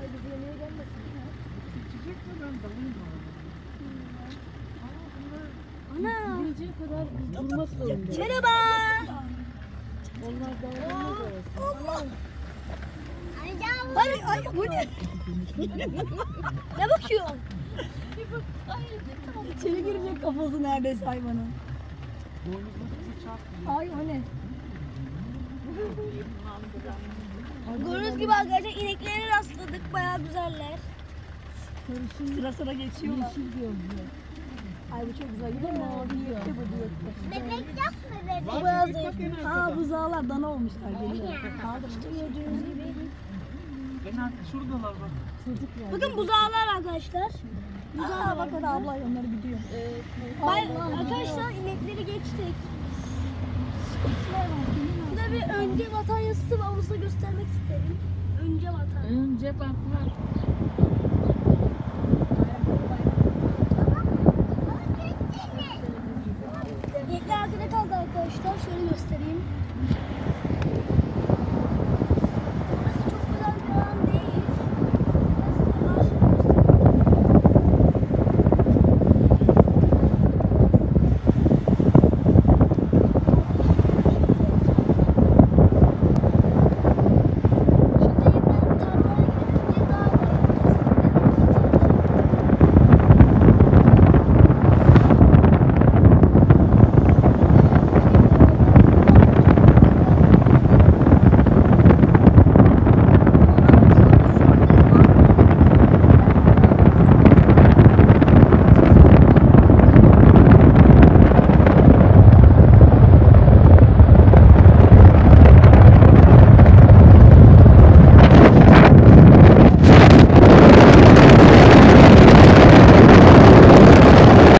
Ay bize yemeğe gelmesin ya. Seçecek mi ben dalayım mı Ana. Gideceği kadar biz durmak zorundayız. Merhaba. Onlar davranmaz arası. Ay ay bu ne? ne bakıyorsun? İçeri girecek kafası neredeyse hayvanın. Boynuzlu bizi çarpmıyor. Ay o ne? Gördüğünüz gibi arkadaşlar ineklere rastladık. Bayağı güzeller. Sarışın Sıra sıra geçiyorlar. yeşil gözlü. Ay bu çok güzel. Bir de mavi bu diyekte. Bebek yok mu bebek? Bu beyaz zeytin. Aa buzağlar dana olmuşlar geliyor. Kaldır gördüğünüz gibi. Şuradalar bak. Çocuklar. Bakın buzağlar arkadaşlar. Aa bak hadi abla onları gidiyor. Bay, arkadaşlar inekleri geçtik. Bir önce vatan yazısı var. Göstermek isterim. Önce vatan. Önce vatan.